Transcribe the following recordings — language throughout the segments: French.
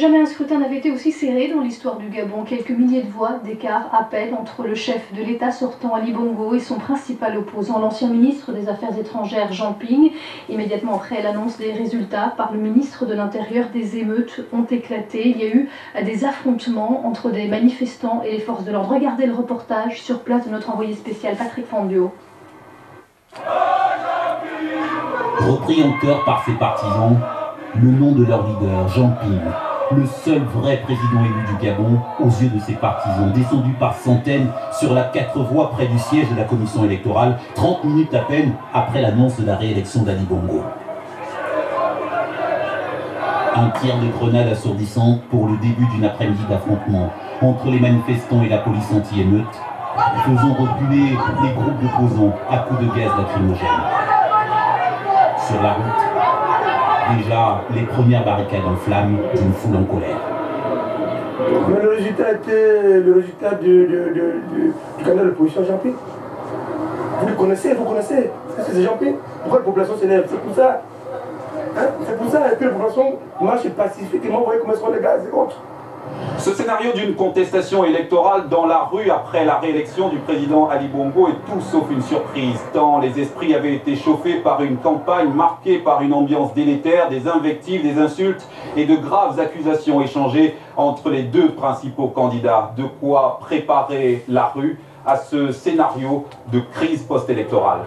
Jamais un scrutin n'avait été aussi serré dans l'histoire du Gabon. Quelques milliers de voix d'écart peine entre le chef de l'État sortant Ali Bongo et son principal opposant, l'ancien ministre des Affaires étrangères Jean Ping. Immédiatement après l'annonce des résultats par le ministre de l'Intérieur, des émeutes ont éclaté. Il y a eu des affrontements entre des manifestants et les forces de l'ordre. Regardez le reportage sur place de notre envoyé spécial Patrick Fandio. Repris en cœur par ses partisans, le nom de leur leader, Jean Ping, le seul vrai président élu du Gabon aux yeux de ses partisans, descendu par centaines sur la quatre voies près du siège de la commission électorale, 30 minutes à peine après l'annonce de la réélection d'Ali Bongo. Un tir de grenade assourdissante pour le début d'une après-midi d'affrontement entre les manifestants et la police anti-émeute, faisant reculer les groupes d'opposants à coups de gaz lacrymogène. Sur la route, déjà les premières barricades en flammes d'une foule en colère. Mais le résultat était le résultat du, canal de position jean -Pierre. Vous le connaissez, vous connaissez. C'est Jean-Pierre. Pourquoi la population s'élève? C'est pour ça. Hein? C'est pour ça que la population marche pacifiquement. Vous voyez comment sont les gaz et autres. Ce scénario d'une contestation électorale dans la rue après la réélection du président Ali Bongo est tout sauf une surprise, tant les esprits avaient été chauffés par une campagne marquée par une ambiance délétère, des invectives, des insultes et de graves accusations échangées entre les deux principaux candidats. De quoi préparer la rue à ce scénario de crise post-électorale.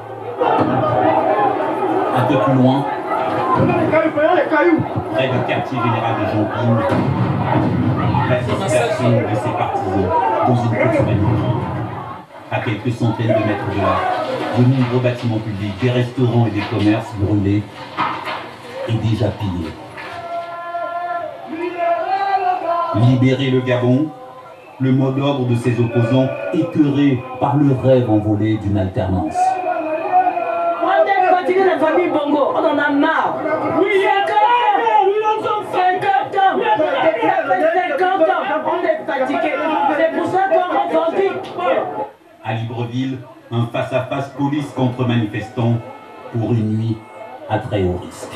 Un peu plus loin, près du quartier général de Jean de ses partisans dans une course À quelques centaines de mètres de là, de nombreux bâtiments publics, des restaurants et des commerces brûlés et déjà pillés. Libérer le Gabon, le mot d'ordre de ses opposants écœurés par le rêve envolé d'une alternance. On a marre. Libreville un face-à-face -face police contre manifestants pour une nuit à très haut risque.